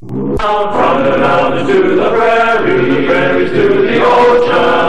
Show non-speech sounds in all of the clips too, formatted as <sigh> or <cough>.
From the mountains to the prairies, the prairies to the ocean,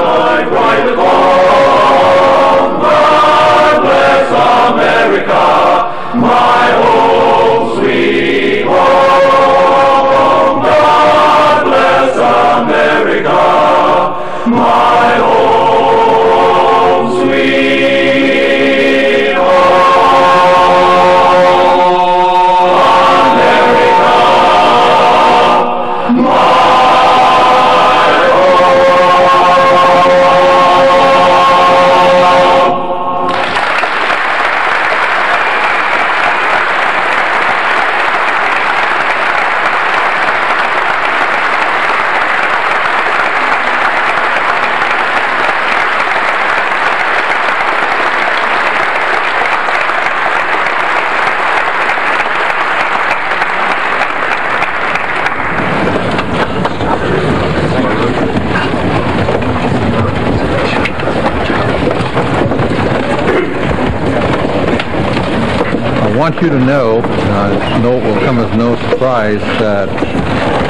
uh, no, it will come as no surprise that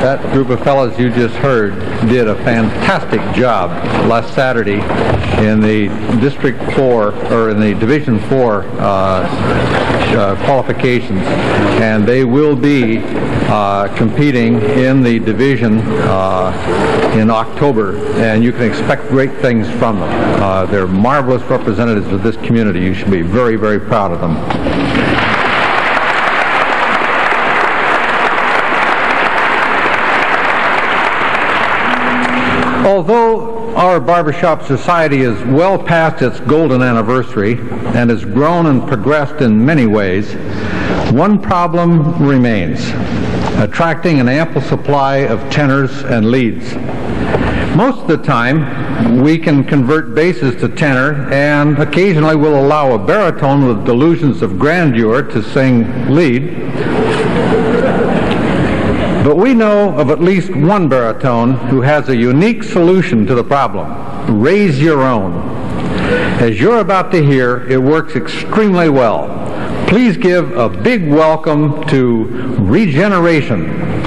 that group of fellows you just heard did a fantastic job last Saturday in the District 4, or in the Division 4 uh, uh, qualifications. And they will be uh, competing in the division uh, in October, and you can expect great things from them. Uh, they're marvelous representatives of this community. You should be very, very proud of them. Although our barbershop society is well past its golden anniversary and has grown and progressed in many ways, one problem remains attracting an ample supply of tenors and leads. Most of the time, we can convert basses to tenor, and occasionally we'll allow a baritone with delusions of grandeur to sing lead. But we know of at least one baritone who has a unique solution to the problem. Raise your own. As you're about to hear, it works extremely well. Please give a big welcome to Regeneration.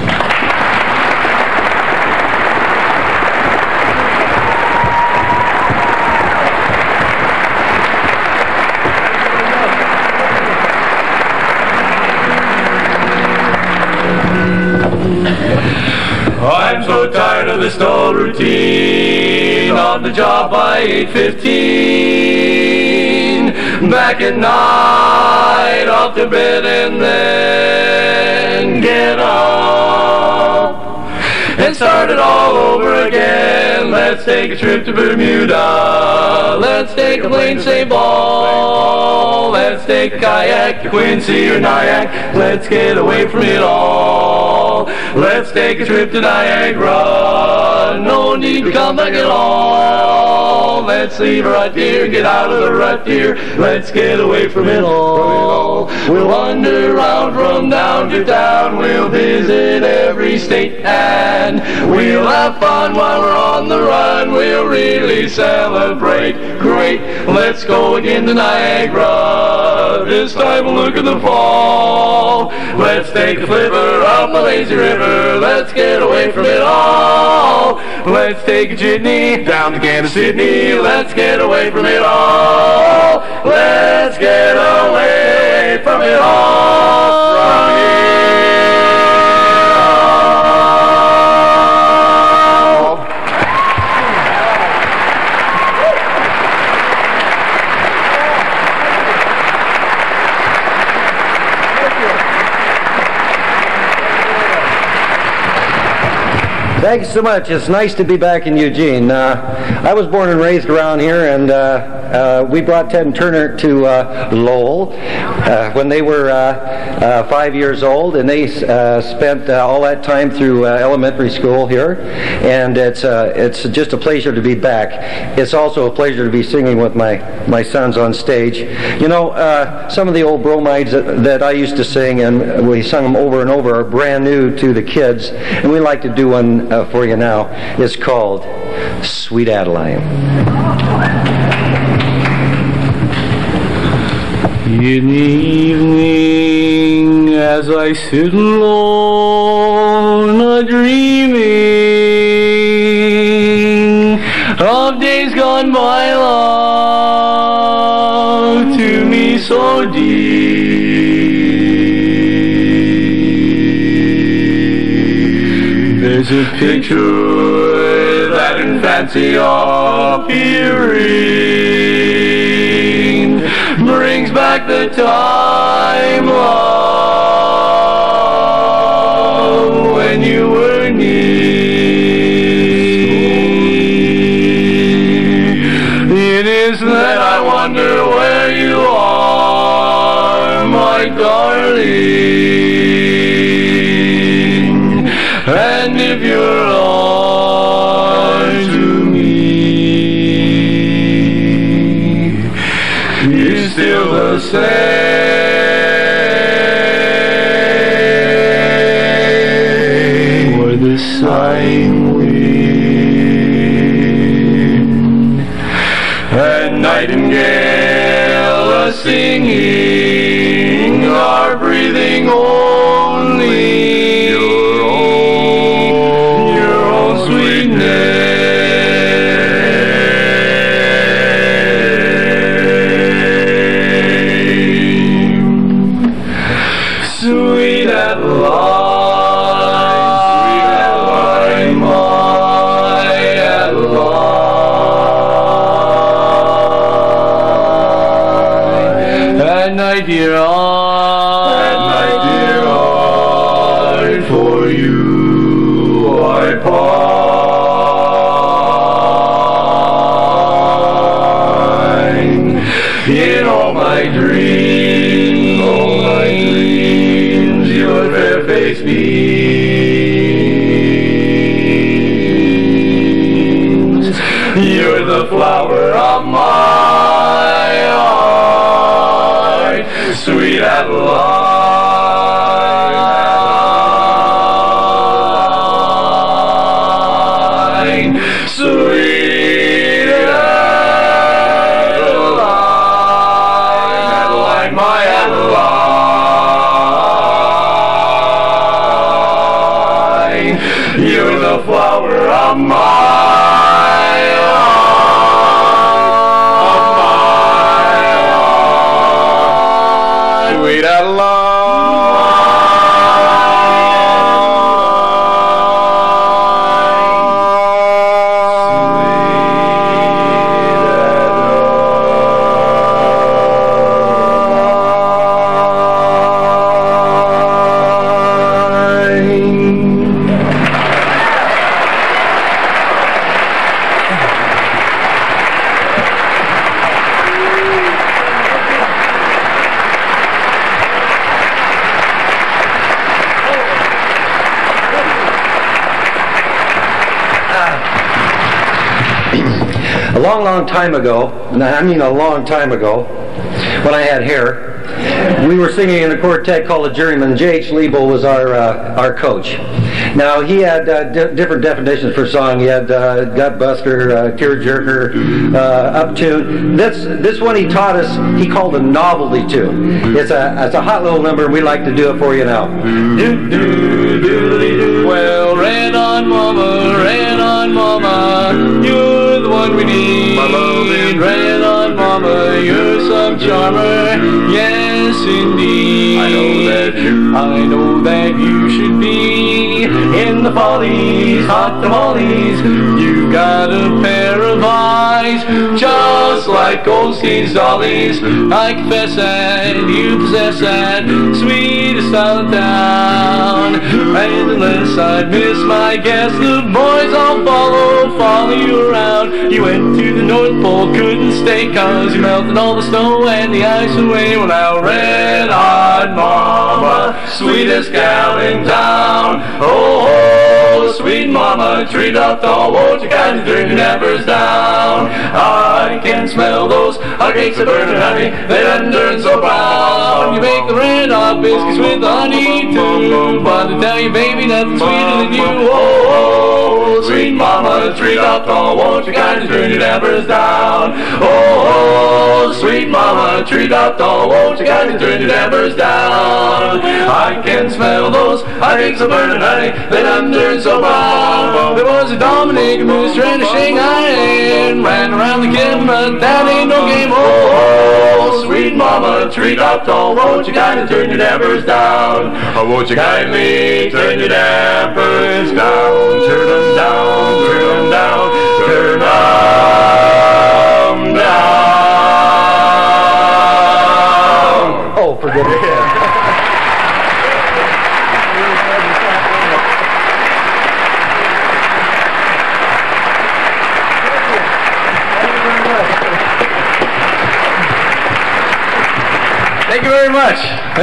I'm so tired of this dull routine. On the job by 8.15 back at night off to bed and then get up start it all over again. Let's take a trip to Bermuda. Let's take a plane St. Paul. Let's take a kayak to Quincy or Nyack. Let's get away from it all. Let's take a trip to Niagara. No need to come back at all let's leave right here get out of the rut here. Let's get away from it all. We'll wander around from down to town we'll visit every state and we'll have fun while we're on the run. We'll really celebrate. Great. Let's go again to Niagara. This time we'll look at the fall. Let's take a flipper up the lazy river. Let's get away from it all let's take a jitney down to Kansas City. Let's get away from it all. Let's get away from it all. From here Thank you so much. It's nice to be back in Eugene. Uh, I was born and raised around here, and uh, uh, we brought Ted and Turner to uh, Lowell uh, when they were uh, uh, five years old, and they spent all that time through elementary school here. And it's it's just a pleasure to be back. It's also a pleasure to be singing with my my sons on stage. You know, some of the old bromides that, that I used to sing, and we sung them over and over, are brand new to the kids, and we like to do one for you now. It's called Sweet Adeline. In the evening, as I sit alone, a dreaming of days gone by, love to me so dear. There's a picture that in fancy appears brings back the time love when you were near. It is that I wonder where you are, my darling, and if you're same, or the same wind and nightingale a singing are breathing only Sweet long, time ago, and I mean a long time ago, when I had hair, we were singing in a quartet called the Journeyman. J.H. Liebel was our uh, our coach. Now he had uh, di- different definitions for song. He had uh, uh, tearjerker, uh, up tune. This this one he taught us. He called a novelty tune. It's a it's a hot little number, we like to do it for you now. Well, ran on mama, ran on mama, you're the one we need. My love is ran on mama, you're some charmer, yes indeed. I know that you, I know that you should be in the follies, hot tamales. You got a pair eyes, just like Goldstein's dollies. I confess that you possess that sweetest style of town. And unless I miss my guess, the boys all follow, follow you around. You went to the North Pole, couldn't stay, cause you melted all the snow and the ice away. Well, now, red hot mama, sweetest gal in town. Oh, oh, sweet mama, treat up the won't you guys drink your nappers down. I can smell those hot cakes of burning honey, they turned so brown. You make the red hot biscuits with the honey too. But to tell you, baby, nothing sweeter than you. Oh, oh, sweet mama, treetop tall, won't you kindly turn your dampers down? Oh, oh, sweet mama, treetop tall, won't you kindly turn your dampers down? I can smell those honeycakes of burning honey, they turned so There was a Dominican moose trying to Shanghai and ran around the kitchen, but that ain't no game. Oh, oh, sweet mama, treetop tall, won't you kindly turn your dampers down? Or won't you kindly turn your dampers down? Turn them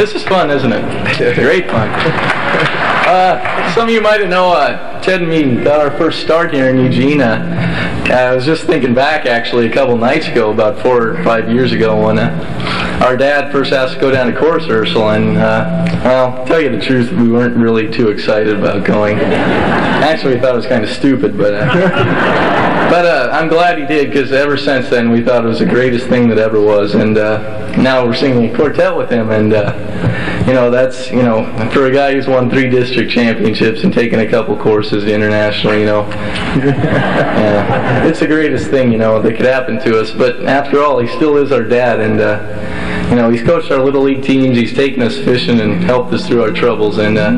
This is fun, isn't it? Great fun. <laughs> Uh, some of you might know uh, Ted and me got our first start here in Eugene. Uh, I was just thinking back actually a couple nights ago, about four or five years ago, when uh, our dad first asked to go down to chorus rehearsal, and uh, well, tell you the truth, we weren't really too excited about going. Actually, we thought it was kind of stupid, but. <laughs> But uh, I'm glad he did because ever since then we thought it was the greatest thing that ever was, and uh, now we're singing a quartet with him, and uh, you know that's you know for a guy who's won three district championships and taken a couple courses internationally, you know, <laughs> yeah, it's the greatest thing you know that could happen to us. But after all, he still is our dad, and uh, you know he's coached our little league teams, he's taken us fishing and helped us through our troubles, and uh,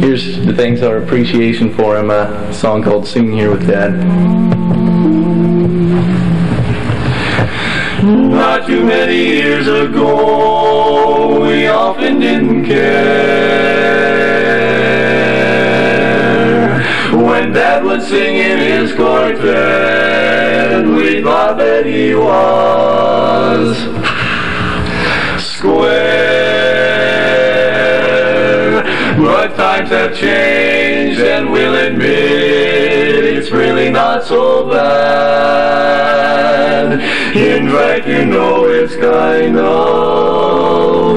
here's the things our appreciation for him. A song called "Sing Here with Dad." Not too many years ago, we often didn't care. When Dad would sing in his quartet, we thought that he was square. But times have changed, and we'll admit it's really not so bad. In fact, you know it's kind of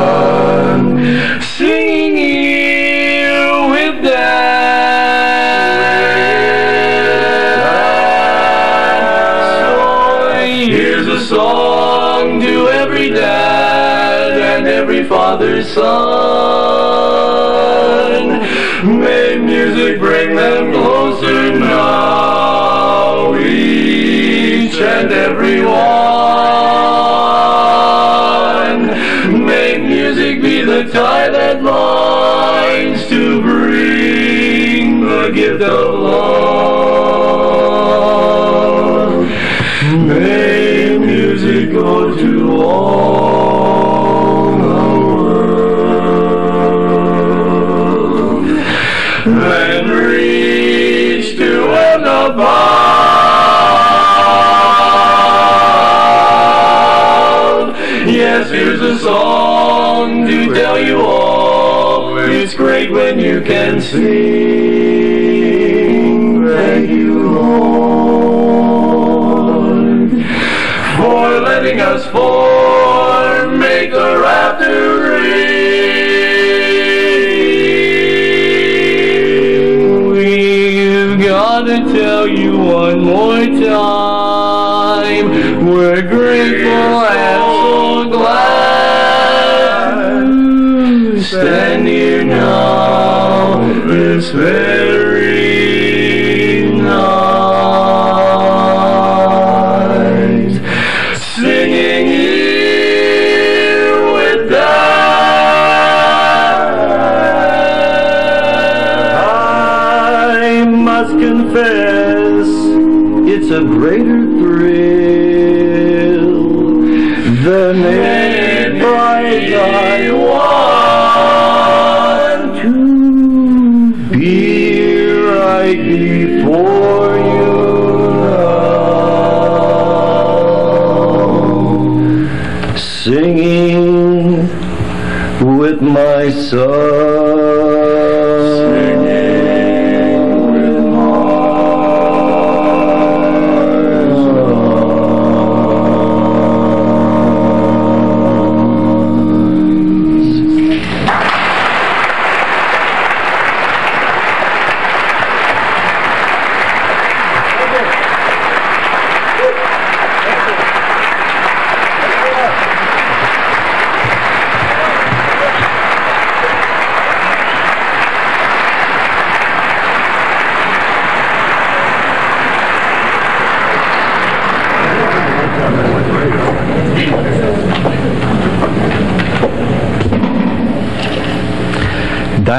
fun. Singing here with Dad. So here's a song to every dad and every father's son. May music bring them closer now, each and every one. May music be the tie that binds to bring the gift of love. May music go to and reach to and above. Yes, here's a song to tell you all. It's great when you can sing. One more time, we're grateful and so glad. To stand here now this very it's a greater thrill than any prize I want to be right before you now, singing with my son.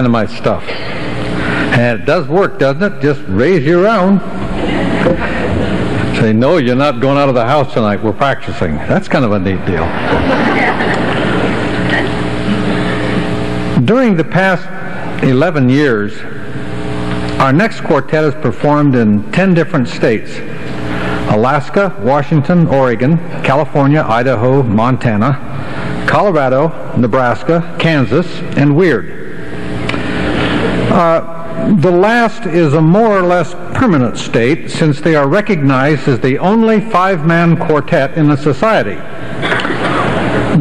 Dynamite stuff. And it does work, doesn't it? Just raise you around. Say, no, you're not going out of the house tonight. We're practicing. That's kind of a neat deal. During the past 11 years, our next quartet has performed in 10 different states. Alaska, Washington, Oregon, California, Idaho, Montana, Colorado, Nebraska, Kansas, and Weird. Uh, the last is a more or less permanent state since they are recognized as the only five-man quartet in the society.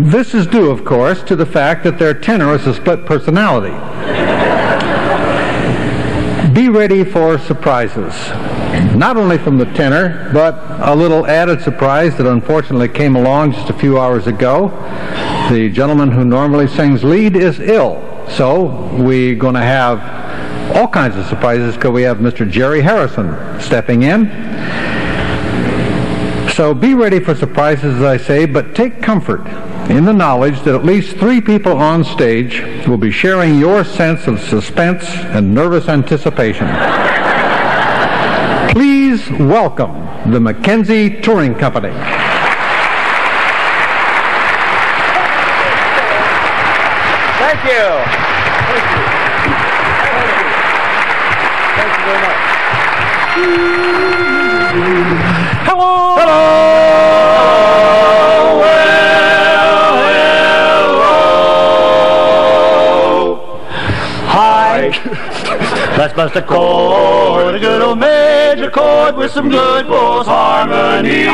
This is due, of course, to the fact that their tenor is a split personality. Be ready for surprises not only from the tenor, but a little added surprise that unfortunately came along just a few hours ago. The gentleman who normally sings lead is ill, so we're going to have all kinds of surprises because we have Mr. Jerry Harrison stepping in. So be ready for surprises, as I say, but take comfort in the knowledge that at least three people on stage will be sharing your sense of suspense and nervous anticipation. Please welcome the Mackenzie Touring Company. Thank you. Thank you. Thank you very much. Hello. Hello. Well, hello. Hi. Let's bust a chord, a good old major chord with some good Bose harmony.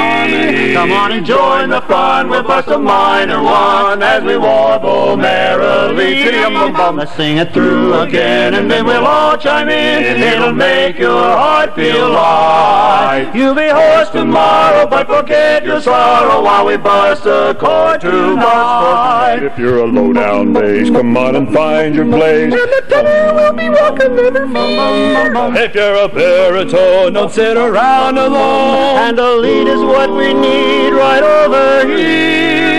Come on and join the fun. We'll bust a minor one as we warble merrily. Let's sing it through again and then we'll all chime in. It'll make your heart feel light. You'll be hoarse tomorrow, but forget your sorrow while we bust a chord tonight. If you're a low-down bass, come on and find your place. And the tenor will be rocking every if you're a baritone, don't sit around alone. And a lead is what we need right over here.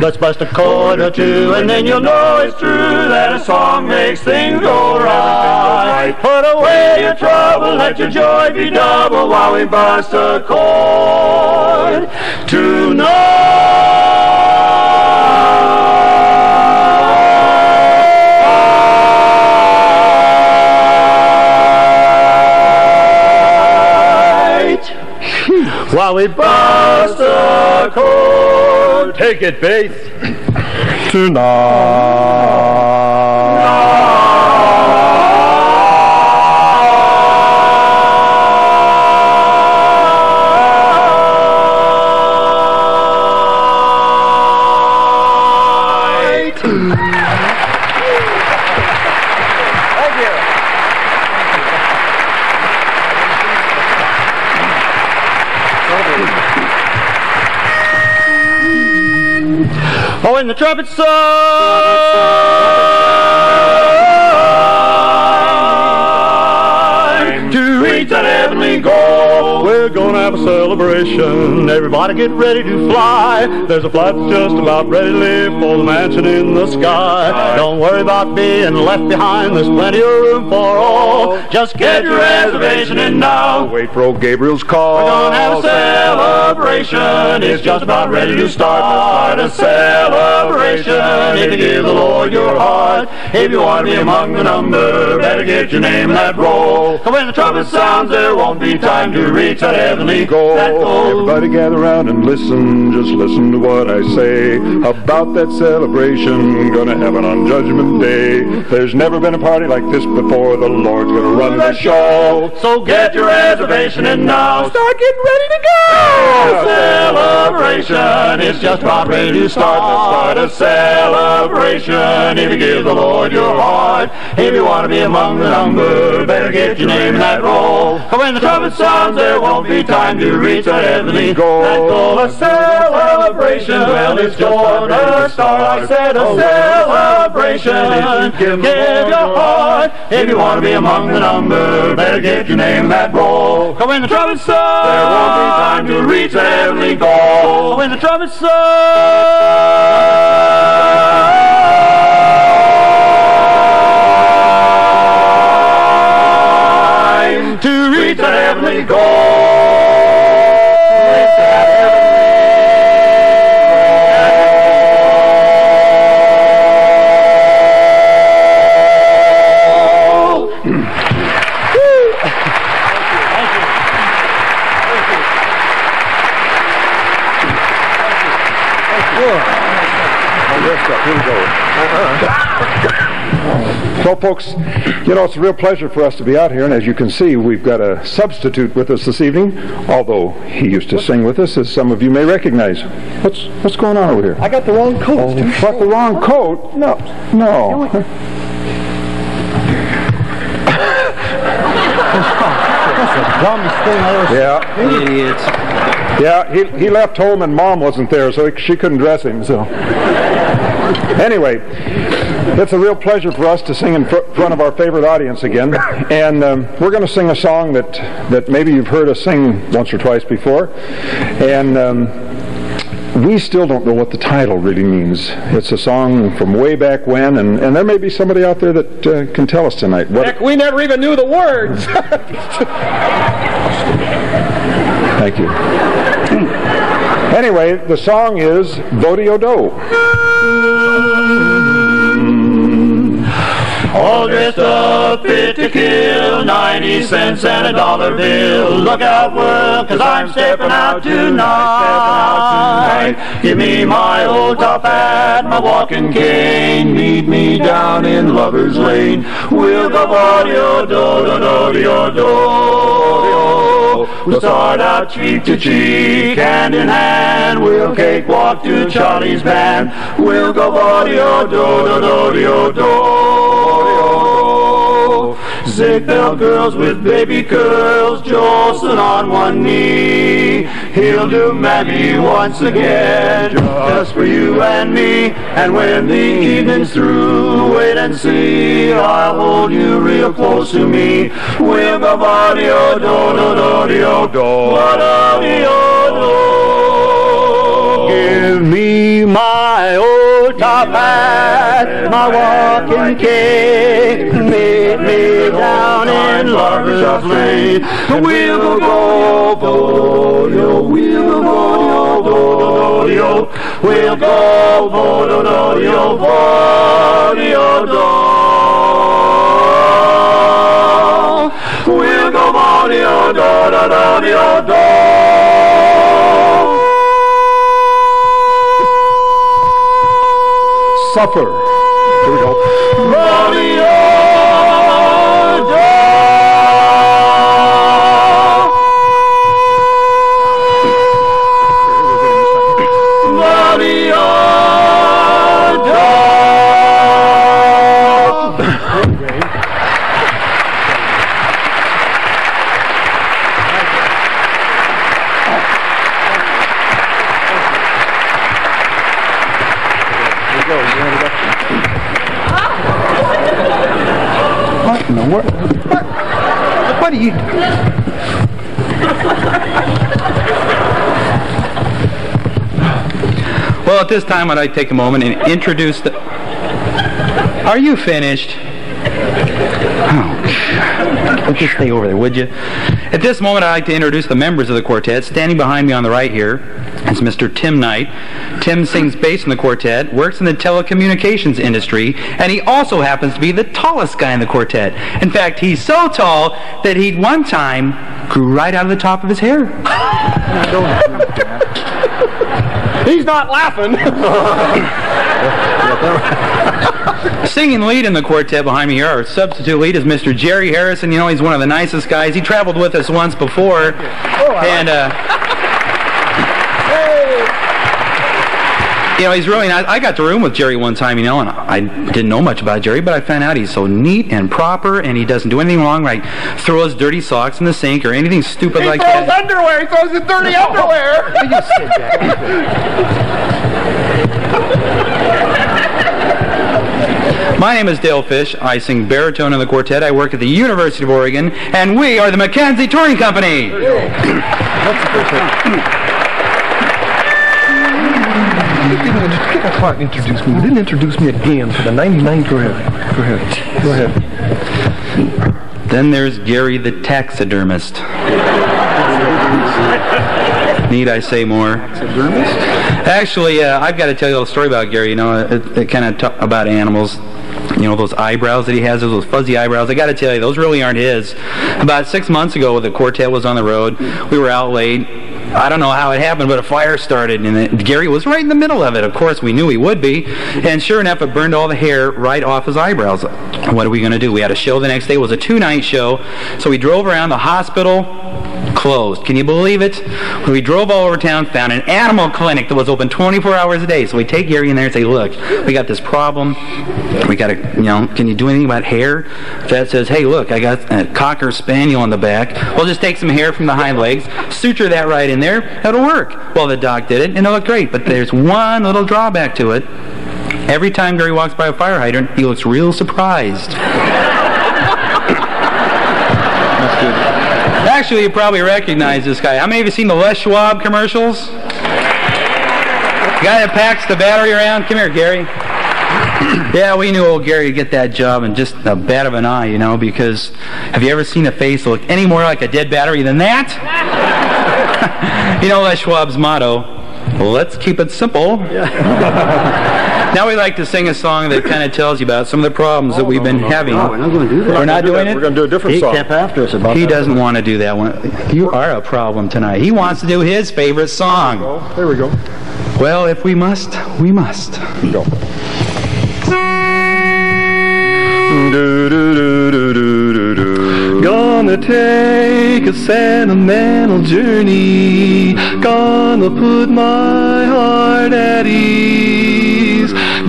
Let's bust a chord or two, and then you'll know it's true that a song makes things go right. Put away your trouble, let your joy be double while we bust a chord tonight. While we bust a chord. Take it, bass. Oh, the trumpet song to reach that heavenly goal. We're gonna have a celebration. Everybody get ready to fly. There's a flight that's just about ready to leave for the mansion in the sky. Don't worry about being left behind. There's plenty of room for all. Just get your reservation in now. Wait for old Gabriel's call. We're gonna have a celebration. It's just about ready to start. A celebration. If you give the Lord your heart, if you want to be among the number, better get your name in that roll. And when the trumpet sounds, there won't be time to reach that heavenly Go. That goal. Everybody gather around and listen. Just listen to what I say about that celebration. Gonna happen on Judgment Day. There's never been a party like this before. The Lord's gonna run the show. So get your reservation in now. Start getting ready to go. Celebration is just ready to start. Let's start celebration. If you give the Lord your heart, if you want to be among the number, better get your name in that roll. And when the trumpet sounds, there won't be time to reach that heavenly Goal. That goal, a celebration. Well, it's gonna start. I said a celebration. Give your heart if you want to be among the number. Better get your name in that roll. And when the trumpet sounds, there won't be time to reach that there go. When the trumpet sounds. to reach that heavenly goal. Reach that heavenly goal. Uh-huh. So, folks, you know, it's a real pleasure for us to be out here, and as you can see, we've got a substitute with us this evening, although he used to sing with us, as some of you may recognize. What's what's going on over here? I got the wrong coat. It's too What, the wrong coat? No. No. That's the dumbest thing I ever Yeah, Idiots. yeah. He, he left home and mom wasn't there, so she couldn't dress him. So, anyway, it's a real pleasure for us to sing in fr- front of our favorite audience again, and um, we're going to sing a song that that maybe you've heard us sing once or twice before, and. Um, we still don't know what the title really means. It's a song from way back when, and, and there may be somebody out there that uh, can tell us tonight what. Heck, we never even knew the words. <laughs> Thank you. anyway, the song is Vodiodo. All dressed up, fit to kill, 90 cents and a dollar bill. Look out, world, cause I'm stepping out tonight. Give me my old top hat, my walking cane. Meet me down in Lover's Lane. We'll go audio, We'll start out cheek to cheek, hand in hand. We'll cakewalk to Charlie's band. We'll go audio, do, do, do, do, do. Ziegfeld girls with baby curls, Jolson on one knee. He'll do Mammy once again, just for you and me. And when the evening's through, wait and see. I'll hold you real close to me. We'll go audio, Give me my old top hat, my walking cane. Meet me down in Lover's Lane. We'll go go vodio, we'll go vodio, vodio. We'll go vodio, vodio, vodio, do. We'll go vodio, do, do, do, do, do. Suffer. Here we go. This time, I'd like to take a moment and introduce the. Are you finished? Oh, would you stay over there, would you? At this moment, I'd like to introduce the members of the quartet. Standing behind me on the right here is Mr. Tim Knight. Tim sings bass in the quartet, works in the telecommunications industry, and he also happens to be the tallest guy in the quartet. In fact, he's so tall that he one time grew right out of the top of his hair. <laughs> He's not laughing. <laughs> Singing lead in the quartet behind me here, our substitute lead is Mr. Jerry Harrison. You know, he's one of the nicest guys. He traveled with us once before. and, uh, you know, he's really nice. I got to room with Jerry one time, you know, and I didn't know much about Jerry, but I found out he's so neat and proper, and he doesn't do anything wrong, like throw his dirty socks in the sink or anything stupid He like throws that. underwear. He throws his dirty underwear. <laughs> My name is Dale Fish. I sing baritone in the quartet. I work at the University of Oregon, and we are the Mackenzie Touring Company. You didn't get introduce me. You didn't introduce me again for the 99. Go ahead. Go ahead. Go ahead. Then there's Gary the taxidermist. Need I say more? Actually, uh, I've got to tell you a little story about Gary. You know, it, it kind of talk about animals. You know, those eyebrows that he has, those fuzzy eyebrows. I got to tell you, those really aren't his. About six months ago, the quartet was on the road. We were out late. I don't know how it happened, but a fire started, and it, Gary was right in the middle of it. Of course, we knew he would be, and sure enough, it burned all the hair right off his eyebrows. What are we going to do? We had a show the next day. It was a two-night show, so we drove around the hospital, closed. Can you believe it? We drove all over town, found an animal clinic that was open 24 hours a day. So we take Gary in there and say, look, we got this problem. We got to, you know, can you do anything about hair? Vet says, hey, look, I got a cocker spaniel on the back. We'll just take some hair from the hind legs, suture that right in there. That'll work. Well, the doc did it, and it looked great. But there's one little drawback to it. Every time Gary walks by a fire hydrant, he looks real surprised. Actually, you probably recognize this guy. How many of you seen the Les Schwab commercials? The guy that packs the battery around? Come here, Gary. <clears throat> yeah, we knew old Gary would get that job in just a bat of an eye, you know, because have you ever seen a face looked any more like a dead battery than that? <laughs> you know Les Schwab's motto, let's keep it simple. <laughs> <laughs> now we like to sing a song that kind of tells you about some of the problems that we've been having. No, we're not going to do that. We're not doing it? We're going to do a different He song. kept after us about He that. doesn't want to do that one. You are a problem tonight. He wants to do his favorite song. Oh, there we go. Well, if we must, we must. Go. Do, do, do, do, do, do, do. Gonna take a sentimental journey. Gonna put my heart at ease.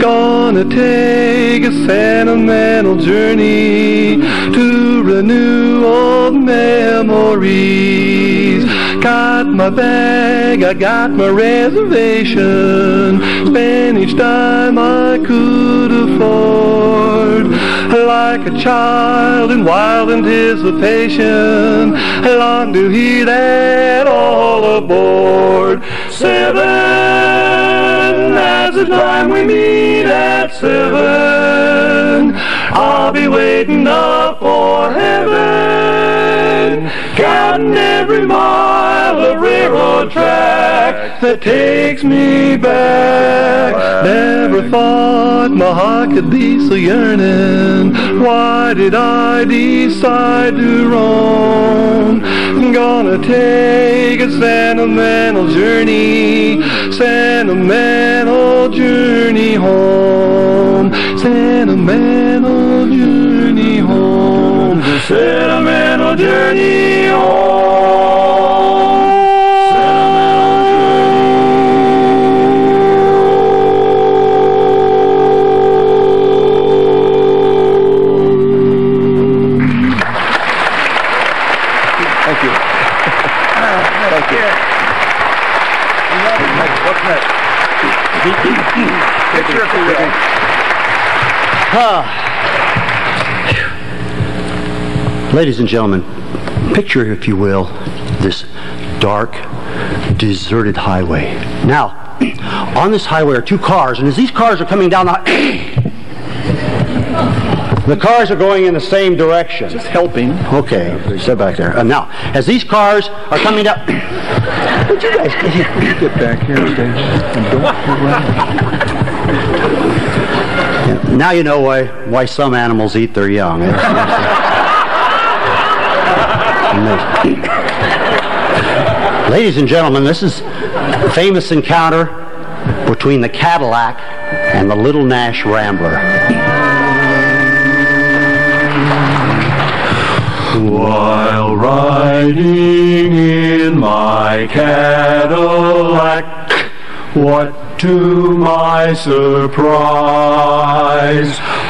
Gonna take a sentimental journey to renew old memories. Got my bag, I got my reservation. Spend each dime I could afford. Like a child in wild anticipation, I long to hear that all aboard. Seven, the time we meet at seven, I'll be waiting up for heaven, counting every mile of railroad track that takes me back. Never thought my heart could be so yearning. Why did I decide to roam? I'm gonna take a sentimental journey, sentimental journey home, sentimental journey home, sentimental journey home. Picture if you will. Ladies and gentlemen, picture, if you will, this dark, deserted highway. Now, on this highway are two cars, and as these cars are coming down the the cars are going in the same direction. Just helping. Okay, step back there. Uh, now, as these cars are coming down, would you guys get here? Get back here, Dave, and don't run. Now you know why why some animals eat their young. Amazing. Ladies and gentlemen, this is a famous encounter between the Cadillac and the Little Nash Rambler. While riding in Cadillac, what to my surprise,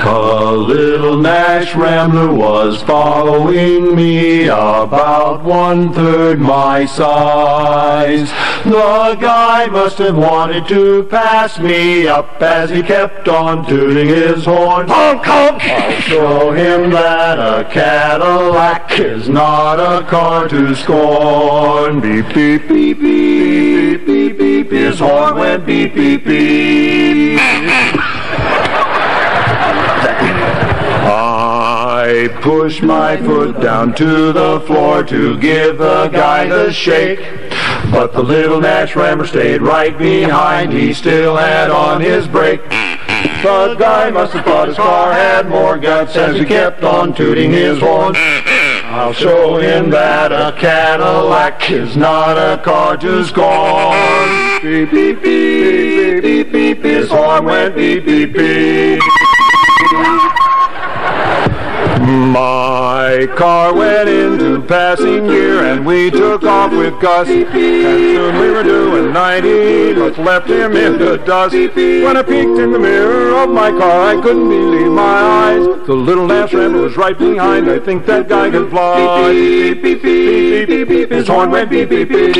a little Nash Rambler was following me about one third my size. The guy must have wanted to pass me up as he kept on tooting his horn. Honk, honk! I'll show him that a Cadillac is not a car to scorn. Beep, beep, beep, beep, beep, beep, beep. His horn went beep, beep, beep. I pushed my foot down to the floor to give the guy the shake. But the little Nash Rambler stayed right behind. He still had on his brake. The guy must have thought his car had more guts as he kept on tooting his horn. I'll show him that a Cadillac is not a car to scorn. Beep, beep, beep, beep, beep, beep, his horn went beep, beep, beep. My car went into passing gear and we took off with Gus. And soon we were doing 90, but left him in the dust. When I peeked in the mirror of my car, I couldn't believe my eyes. The little Nash Rambler was right behind. I think that guy can fly. Beep, beep, beep, His horn went beep, beep, beep.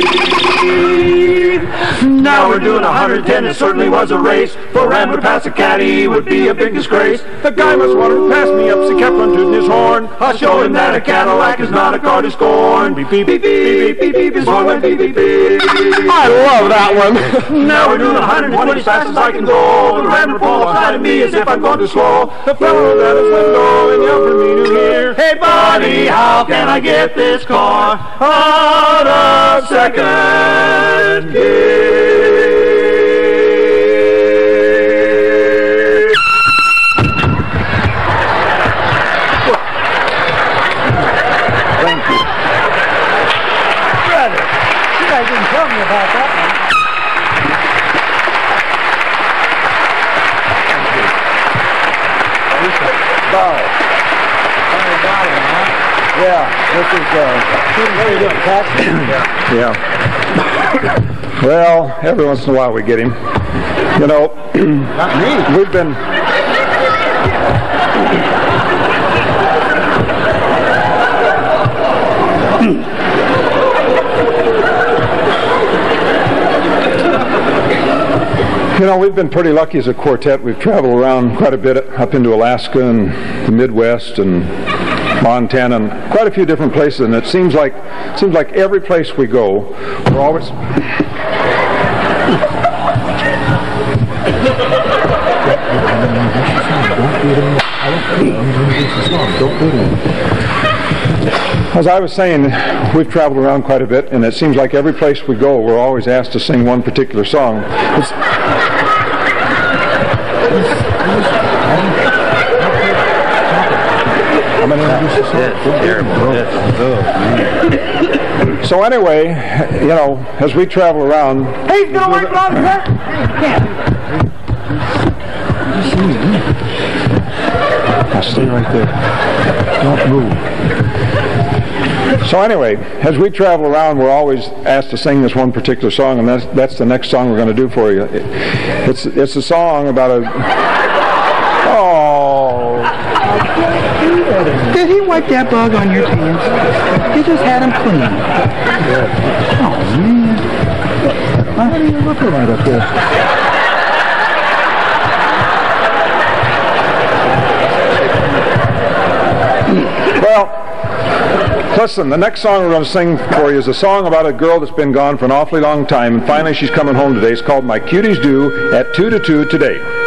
Now we're doing 110. It certainly was a race. For Ram to pass a caddy would be a big disgrace. The guy want to pass me up. So he kept on tooting his horn. I'll show him that a Cadillac is not a car to scorn. Beep, beep, beep, beep, beep, beep, beep. His horn went beep, beep, beep. I love that one. Now we're doing 120 as fast as I can go. The Rambler outside of me as if I'm going to slow. The fellow at his window and yelled for me to hear. Hey buddy, how can I get this car out of second gear? Yeah, this is, uh, what are you doing, taxi? <coughs> Yeah. well, every once in a while we get him. You know, <clears throat> Not me. we've been. <clears throat> You know, we've been pretty lucky as a quartet. We've traveled around quite a bit up into Alaska and the Midwest and Montana and quite a few different places. And it seems like seems like every place we go, we're always As I was saying, we've traveled around quite a bit, and it seems like every place we go, we're always asked to sing one particular song. It's, I'm going to introduce. So anyway, you know, as we travel around, He's gonna wait for that. Now stay right there. Don't move. So anyway, as we travel around, we're always asked to sing this one particular song, and that's that's the next song we're going to do for you. It- it's it's a song about a. Oh, Did he wipe that bug on your pants? He just had him clean. Oh, man. what are you looking at up there? Well, listen, the next song we're going to sing for you is a song about a girl that's been gone for an awfully long time, and finally she's coming home today. It's called My Cuties Due at 2 to 2 today.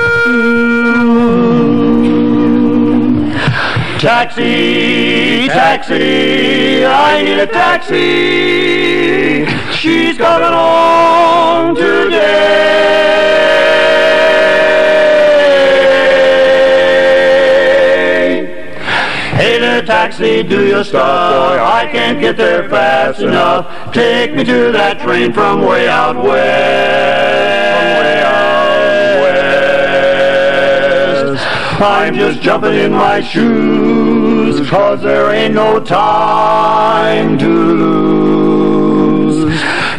Taxi, taxi, I need a taxi. She's coming home today. Hey there, taxi, do your stuff. I can't get there fast enough. Take me to that train from way out west. I'm just jumping in my shoes, cause there ain't no time to lose.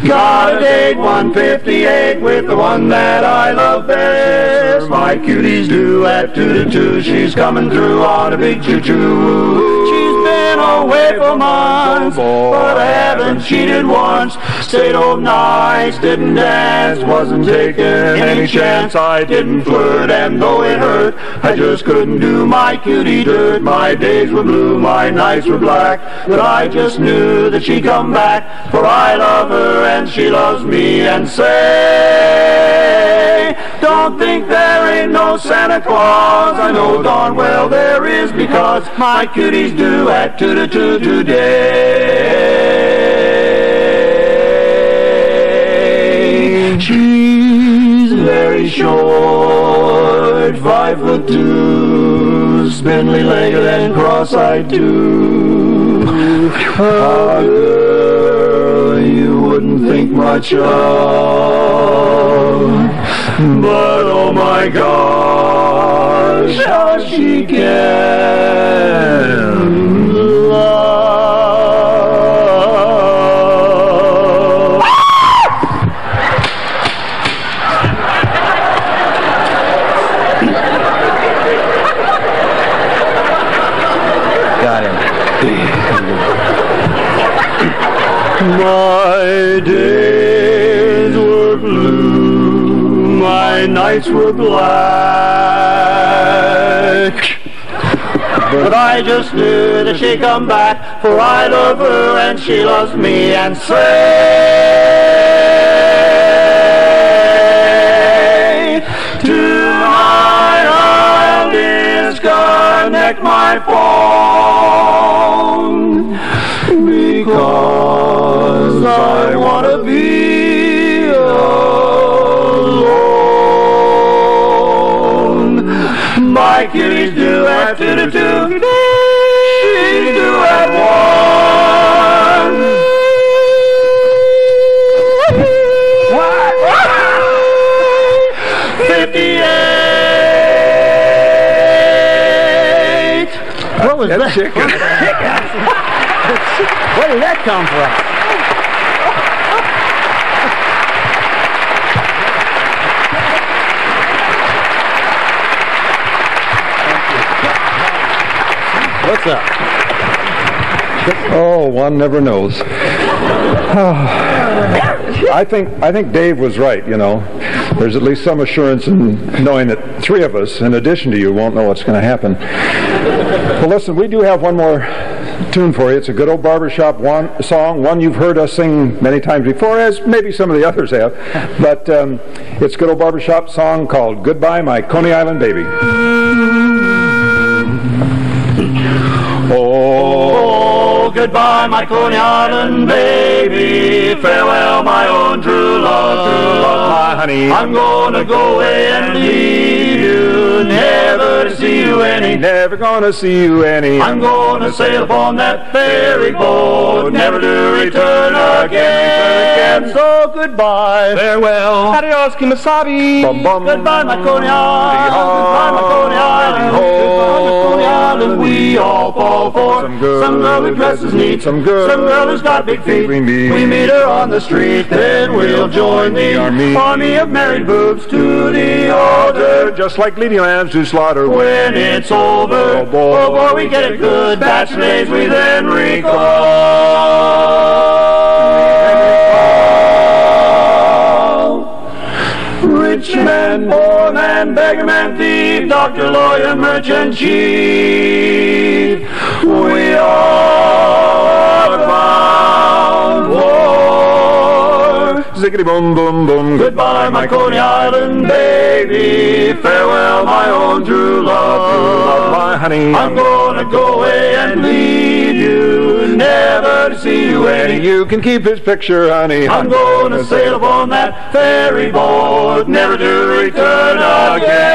Got a date 158 with the one that I love best. My cuties due at 2 to 2. She's coming through on a big choo-choo. Been away for months, but I haven't cheated once. Stayed home nights, didn't dance, wasn't taking any chance. I didn't flirt, and though it hurt, I just couldn't do my cutie dirt. My days were blue, my nights were black, but I just knew that she'd come back, for I love her and she loves me. And say, don't think there ain't no Santa Claus. I know darn well there is because my cuties due at to today. She's very short, five foot two, spindly legged and cross-eyed too. A girl you wouldn't think much of, but oh my gosh, how she can My days were blue, my nights were black. But I just knew that she'd come back, for I love her and she loves me, and say, tonight I'll disconnect my phone because I want to be alone. My kitties due at two to two, she's due at one. Fifty-eight. What was that? <laughs> Where did that come from? What's up? Oh, one never knows. <sighs> I think I think Dave was right. You know, there's at least some assurance in knowing that three of us, in addition to you, won't know what's going to happen. Well, listen, we do have one more tune for you. It's a good old barbershop one song, one you've heard us sing many times before, as maybe some of the others have. But um, it's a good old barbershop song called "Goodbye, My Coney Island Baby." Oh, Oh, goodbye, my Coney Island baby. Farewell, my own true love, true love, my honey. I'm gonna go away and leave you, never see you any. Never gonna see you any. I'm gonna sail upon that ferry boat, never to return again. So goodbye, farewell, adios, kemosabe. Bum, bum. Goodbye, my Coney Island. Goodbye, my Coney Island. Goodbye, my Coney Island. We all fall for Some girl some girl who dresses neat, Some girl some girl who's got big feet. We meet- we meet her on the street, then we'll join the Army. army of married boobs to the altar. Just like leading lambs to slaughter When it's over, Oh, boy. oh we get it good. Bachelor days we then recall. Rich man, poor man, beggar man, thief, doctor, lawyer, merchant, chief. We all war. Ziggity boom boom boom. Goodbye, my Coney Island baby. Farewell, my own true love. True love, my honey. I'm gonna go away and leave you, never to see you any. You can keep his picture, honey. I'm gonna sail upon that ferry boat, never to return again.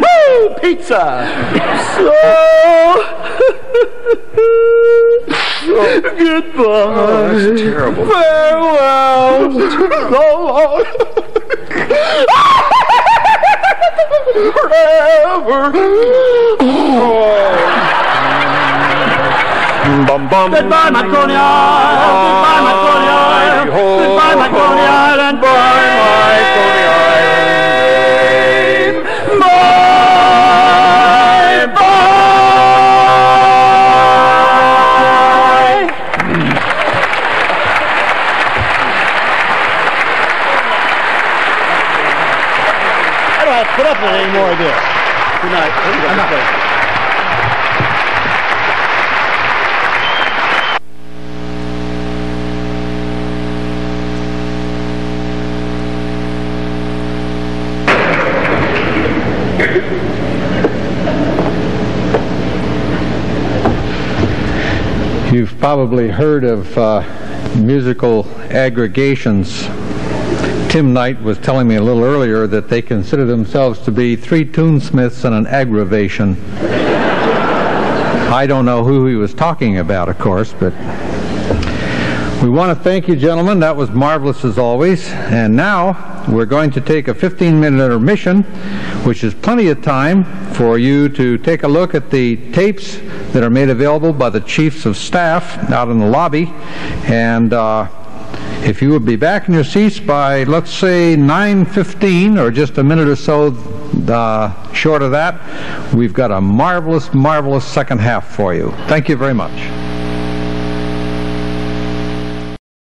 Woo! Pizza! <laughs> So, goodbye. Oh, that's terrible. Farewell. So <laughs> long. Forever. Bum bum. Goodbye, my Coney Island. Goodbye, my Coney Island. Goodbye, my Coney Island. Bye, my up any more of this. Good night. Good night. You've probably heard of uh, musical aggregations Tim Knight was telling me a little earlier that they consider themselves to be three tunesmiths and an aggravation. I don't know who he was talking about, of course, but we want to thank you, gentlemen. That was marvelous as always. And now we're going to take a 15 minute intermission, which is plenty of time for you to take a look at the tapes that are made available by the chiefs of staff out in the lobby. And uh, if you would be back in your seats by, let's say, 9.15 or just a minute or so uh, short of that, we've got a marvelous, marvelous second half for you. Thank you very much.